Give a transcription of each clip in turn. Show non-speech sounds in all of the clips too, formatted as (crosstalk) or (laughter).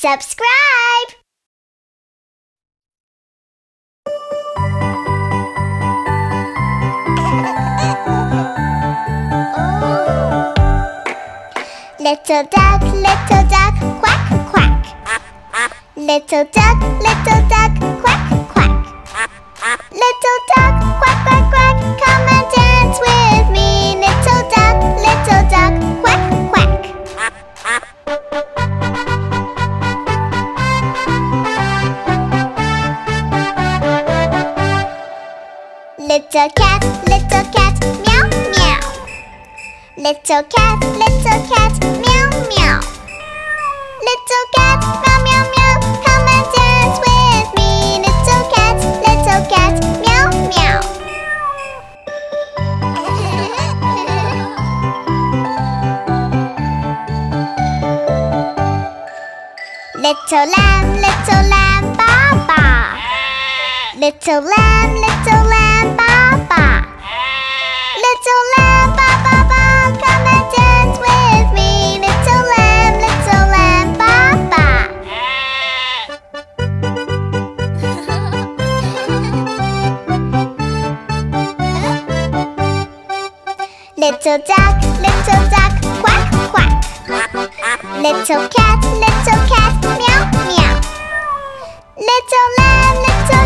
subscribe! Oh. Little duck, little duck, quack, quack. Little duck, little duck, quack, quack. Little Little cat, little cat, meow meow. Little cat, little cat, meow meow. Little cat, meow meow meow, come and dance with me. Little cat, little cat, meow meow. little lamb, little lamb, ba ba. Little lamb, little Papa. Little lamb, ba ba ba, come and dance with me. Little lamb, little lamb, ba ba. little duck, little duck, quack quack. Little cat, little cat, meow meow. Little lamb, little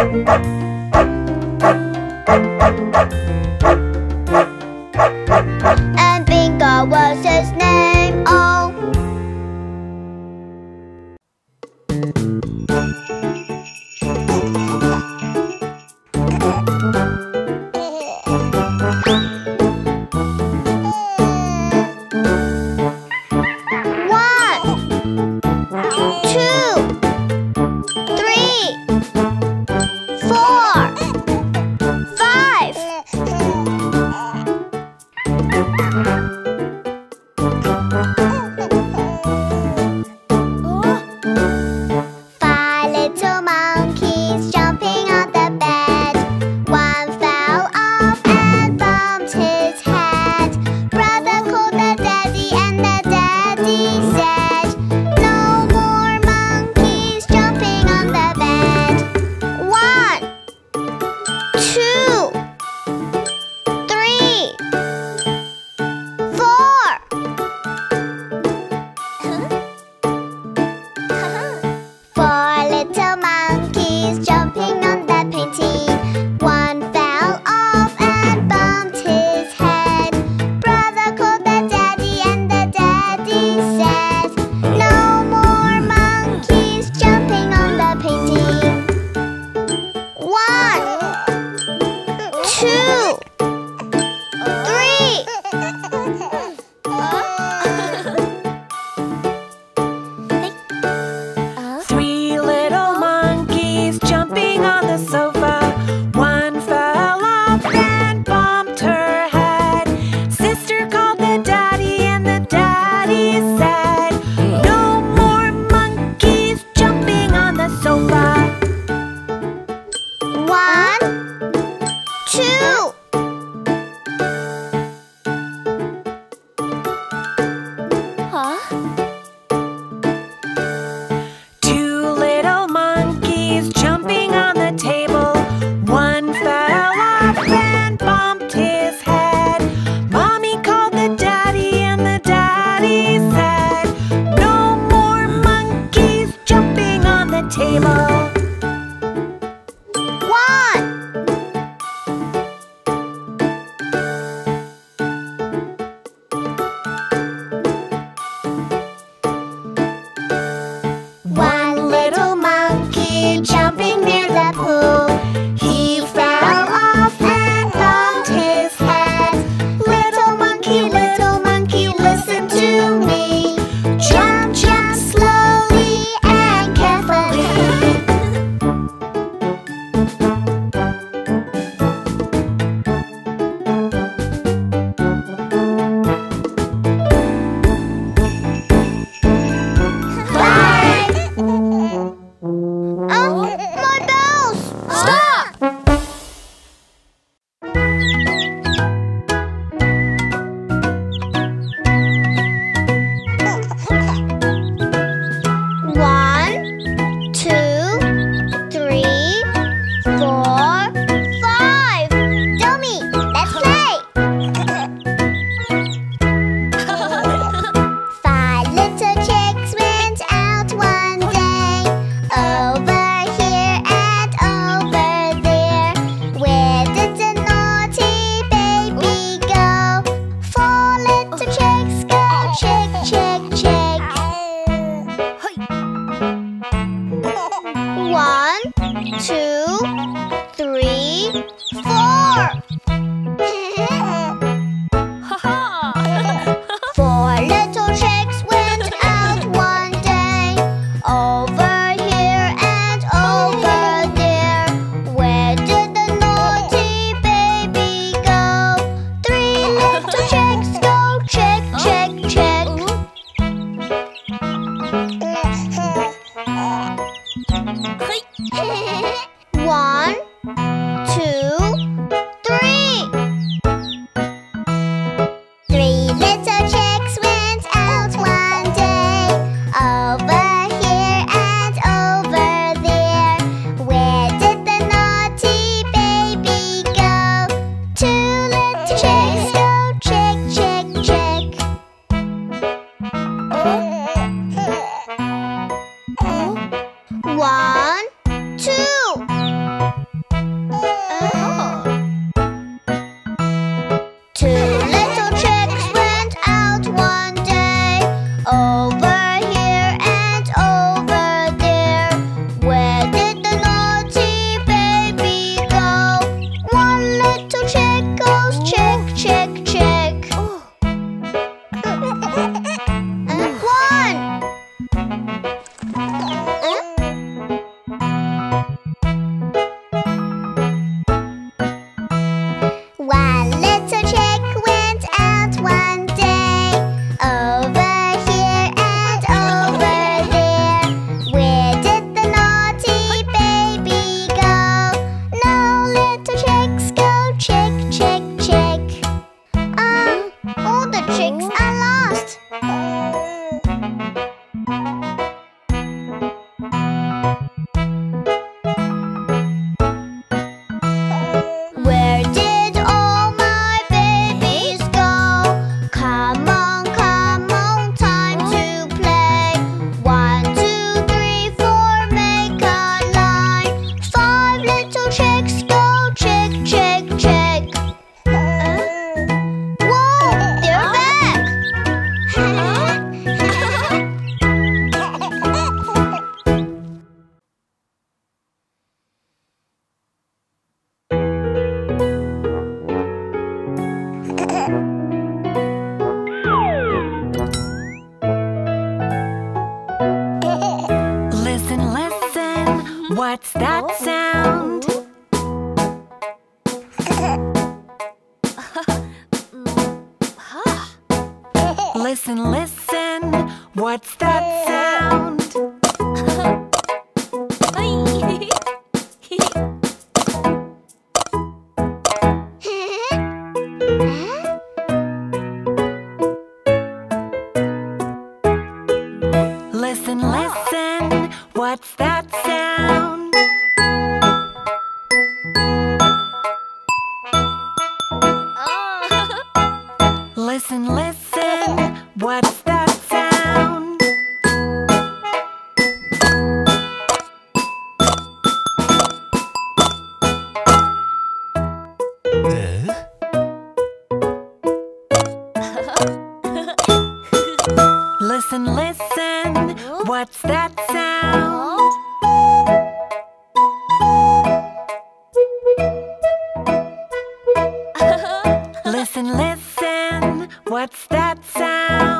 And listen, listen. What's that sound? listen, listen. What's that sound? Oh. (laughs) listen, listen. What's that sound? (laughs) Listen, listen. What's that sound? (laughs) listen, listen. What's that sound?